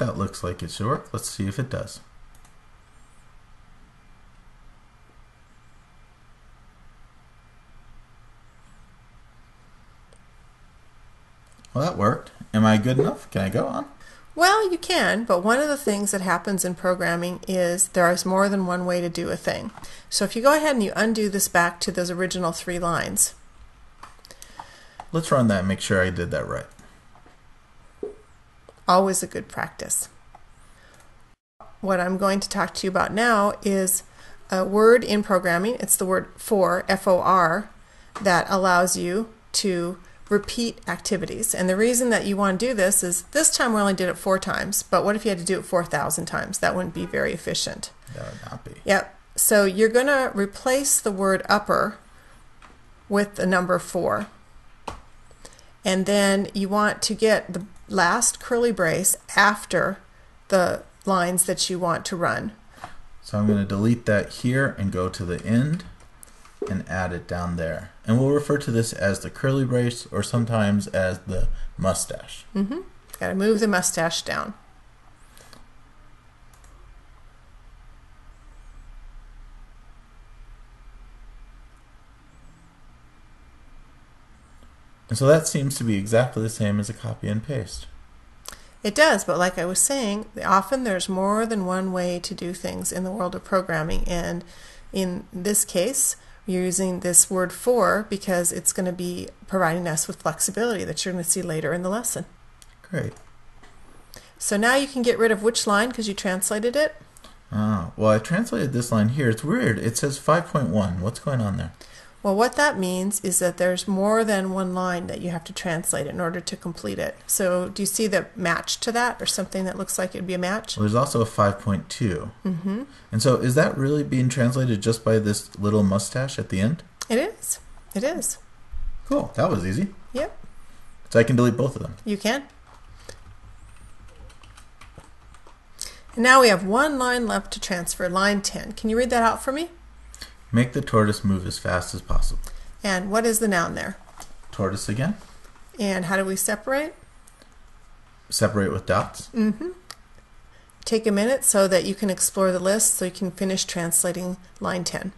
that looks like it should work. Let's see if it does. Well, that worked. Am I good enough? Can I go on? Well, you can, but one of the things that happens in programming is there is more than one way to do a thing. So if you go ahead and you undo this back to those original three lines, Let's run that and make sure I did that right. Always a good practice. What I'm going to talk to you about now is a word in programming. It's the word for, F O R, that allows you to repeat activities. And the reason that you want to do this is this time we only did it four times, but what if you had to do it 4,000 times? That wouldn't be very efficient. That would not be. Yep. So you're going to replace the word upper with the number four. And then you want to get the last curly brace after the lines that you want to run. So I'm going to delete that here and go to the end and add it down there. And we'll refer to this as the curly brace or sometimes as the mustache. Mm-hmm. Got to move the mustache down. And so that seems to be exactly the same as a copy and paste. It does, but like I was saying, often there's more than one way to do things in the world of programming. And in this case, you're using this word for because it's going to be providing us with flexibility that you're going to see later in the lesson. Great. So now you can get rid of which line because you translated it. Oh, well, I translated this line here. It's weird. It says 5.1. What's going on there? Well, what that means is that there's more than one line that you have to translate in order to complete it. So, do you see the match to that or something that looks like it'd be a match? Well, there's also a 5.2. Mm-hmm. And so is that really being translated just by this little mustache at the end? It is. It is. Cool. That was easy. Yep, So I can delete both of them. you can. And now we have one line left to transfer, line 10. Can you read that out for me? Make the tortoise move as fast as possible. And what is the noun there? Tortoise again. And how do we separate? Separate with dots. Mm-hmm. Take a minute so that you can explore the list so you can finish translating line 10.